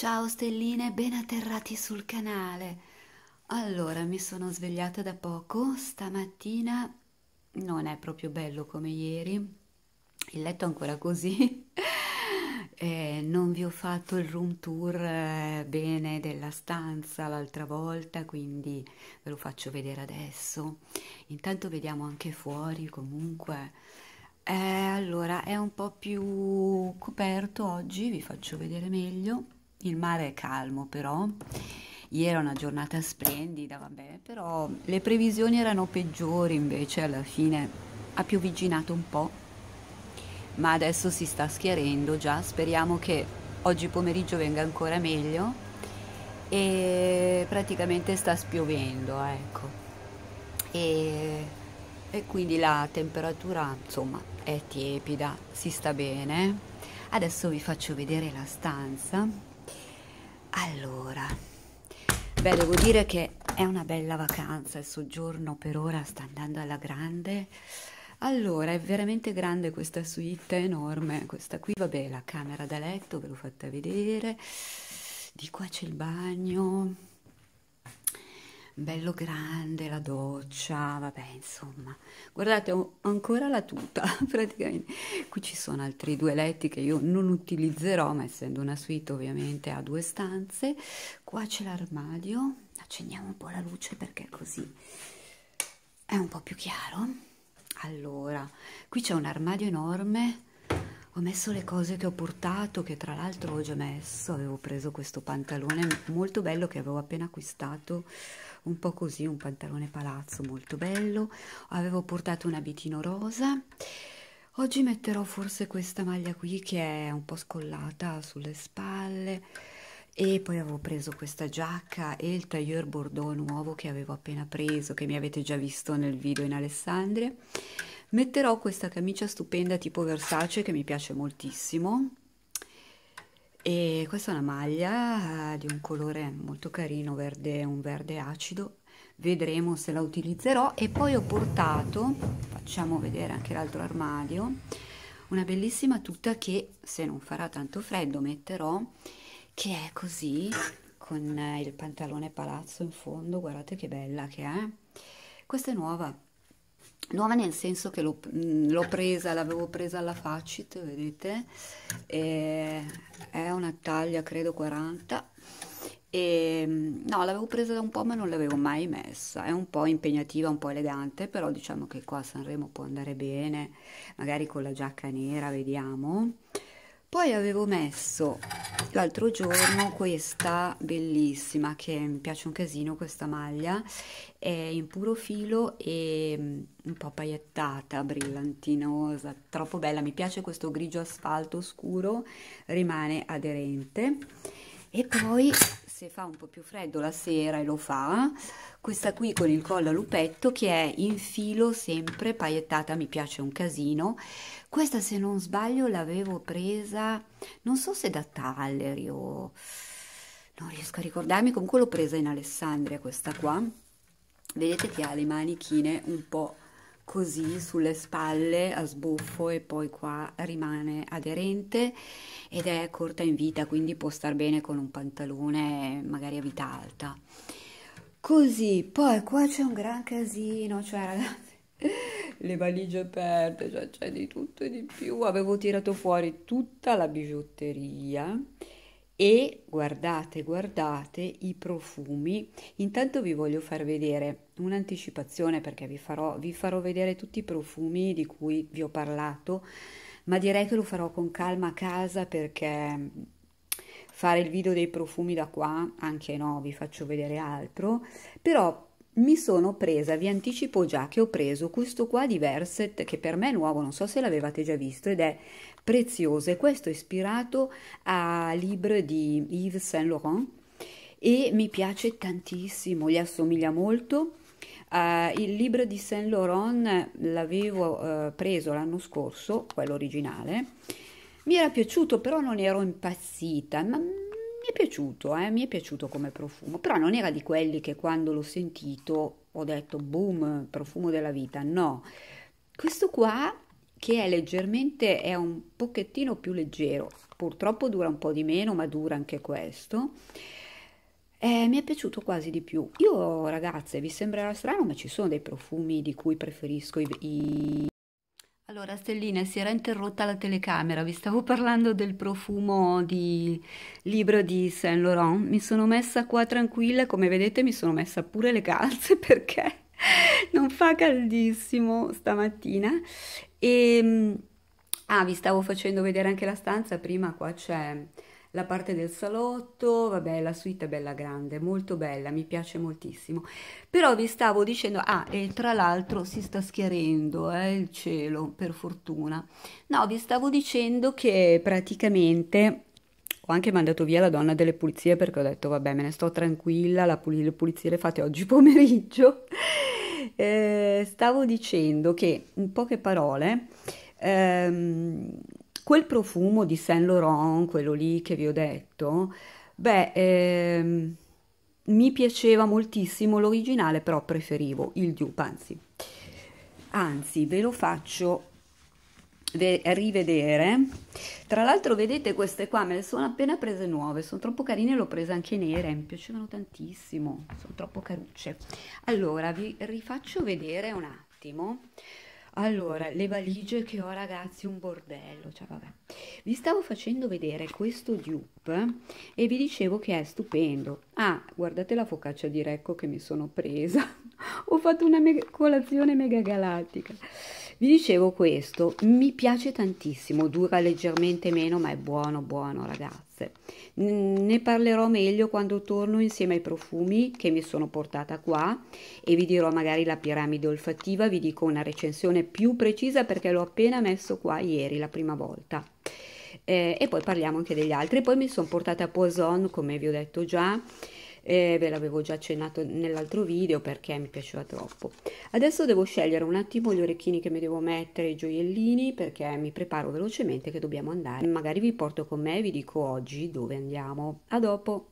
Ciao stelline, ben atterrati sul canale. Allora, mi sono svegliata da poco, stamattina non è proprio bello come ieri, il letto è ancora così. Eh, non vi ho fatto il room tour eh, bene della stanza l'altra volta, quindi ve lo faccio vedere adesso. Intanto vediamo anche fuori comunque. Eh, allora, è un po' più coperto oggi, vi faccio vedere meglio. Il mare è calmo però. Ieri era una giornata splendida, vabbè, però le previsioni erano peggiori invece alla fine ha piovigginato un po', ma adesso si sta schiarendo già, speriamo che oggi pomeriggio venga ancora meglio e praticamente sta spiovendo, ecco. E, e quindi la temperatura, insomma, è tiepida, si sta bene. Adesso vi faccio vedere la stanza. Allora, beh, devo dire che è una bella vacanza, il soggiorno per ora sta andando alla grande. Allora, è veramente grande questa suite, è enorme. Questa qui, vabbè, la camera da letto, ve l'ho fatta vedere. Di qua c'è il bagno, bello grande, la doccia, vabbè, insomma. Guardate, ho ancora la tuta, praticamente. Qui ci sono altri due letti che io non utilizzerò, ma essendo una suite ovviamente ha due stanze. Qua c'è l'armadio, accendiamo un po' la luce perché così è un po' più chiaro. Allora, qui c'è un armadio enorme ho messo le cose che ho portato, che tra l'altro ho già messo, avevo preso questo pantalone molto bello che avevo appena acquistato, un po' così, un pantalone palazzo molto bello, avevo portato un abitino rosa, oggi metterò forse questa maglia qui che è un po' scollata sulle spalle, e poi avevo preso questa giacca e il tailleur bordeaux nuovo che avevo appena preso, che mi avete già visto nel video in Alessandria. Metterò questa camicia stupenda tipo Versace che mi piace moltissimo e questa è una maglia eh, di un colore molto carino, verde, un verde acido. Vedremo se la utilizzerò e poi ho portato, facciamo vedere anche l'altro armadio, una bellissima tuta che se non farà tanto freddo metterò, che è così con il pantalone palazzo in fondo, guardate che bella che è. Questa è nuova, nuova nel senso che l'ho, presa, l'avevo presa alla Facit, vedete, e è una taglia credo 40 e no, l'avevo presa da un po' ma non l'avevo mai messa, è un po' impegnativa, un po' elegante, però diciamo che qua a Sanremo può andare bene, magari con la giacca nera, vediamo. Poi avevo messo l'altro giorno questa bellissima che mi piace un casino questa maglia, è in puro filo e mm, un po' paillettata, brillantinosa, troppo bella, mi piace questo grigio asfalto scuro, rimane aderente. E poi se fa un po' più freddo la sera e lo fa, questa qui con il collo a lupetto che è in filo sempre paillettata, mi piace un casino. Questa se non sbaglio l'avevo presa, non so se da Talleri o non riesco a ricordarmi, comunque l'ho presa in Alessandria questa qua. Vedete che ha le manichine un po' così sulle spalle a sbuffo e poi qua rimane aderente ed è corta in vita quindi può star bene con un pantalone magari a vita alta. Così poi qua c'è un gran casino cioè ragazzi le valigie aperte cioè c'è di tutto e di più. Avevo tirato fuori tutta la bigiotteria e guardate, guardate i profumi. Intanto vi voglio far vedere un'anticipazione perché vi farò, vi farò vedere tutti i profumi di cui vi ho parlato, ma direi che lo farò con calma a casa perché fare il video dei profumi da qua, anche no, vi faccio vedere altro, però mi sono presa, vi anticipo già che ho preso questo qua di Verset che per me è nuovo, non so se l'avevate già visto ed è prezioso e questo è ispirato a libro di Yves Saint Laurent e mi piace tantissimo, gli assomiglia molto. Uh, il libro di Saint Laurent l'avevo uh, preso l'anno scorso, quello originale, mi era piaciuto però non ero impazzita, ma mi è piaciuto, eh, mi è piaciuto come profumo, però non era di quelli che quando l'ho sentito ho detto boom, profumo della vita, no. Questo qua che è leggermente, è un pochettino più leggero, purtroppo dura un po' di meno, ma dura anche questo. Eh, mi è piaciuto quasi di più. Io, ragazze, vi sembrerà strano, ma ci sono dei profumi di cui preferisco i, i... Allora, Stellina, si era interrotta la telecamera, vi stavo parlando del profumo di libro di Saint Laurent. Mi sono messa qua tranquilla, come vedete mi sono messa pure le calze perché non fa caldissimo stamattina. E, ehm, ah, vi stavo facendo vedere anche la stanza, prima qua c'è la parte del salotto, vabbè, la suite è bella grande, molto bella, mi piace moltissimo. Però vi stavo dicendo, ah, e tra l'altro si sta schiarendo eh, il cielo, per fortuna. No, vi stavo dicendo che praticamente ho anche mandato via la donna delle pulizie perché ho detto, vabbè, me ne sto tranquilla, la pul- le pulizie le fate oggi pomeriggio. Eh, stavo dicendo che, in poche parole, ehm, quel profumo di Saint Laurent, quello lì che vi ho detto, beh, ehm, mi piaceva moltissimo l'originale, però preferivo il dupe, anzi, anzi ve lo faccio rivedere. Tra l'altro vedete queste qua, me le sono appena prese nuove, sono troppo carine, le ho prese anche nere, mi piacevano tantissimo, sono troppo carucce. Allora, vi rifaccio vedere un attimo. Allora, le valigie che ho ragazzi, un bordello, cioè vabbè. Vi stavo facendo vedere questo dupe e vi dicevo che è stupendo. Ah, guardate la focaccia di Recco che mi sono presa. ho fatto una mega, colazione mega galattica. Vi dicevo questo, mi piace tantissimo, dura leggermente meno ma è buono buono ragazze. Ne parlerò meglio quando torno insieme ai profumi che mi sono portata qua e vi dirò magari la piramide olfattiva, vi dico una recensione più precisa perché l'ho appena messo qua ieri la prima volta. Eh, e poi parliamo anche degli altri. Poi mi sono portata a Poison come vi ho detto già eh, ve l'avevo già accennato nell'altro video perché mi piaceva troppo. Adesso devo scegliere un attimo gli orecchini che mi devo mettere, i gioiellini, perché mi preparo velocemente che dobbiamo andare. Magari vi porto con me e vi dico oggi dove andiamo. A dopo!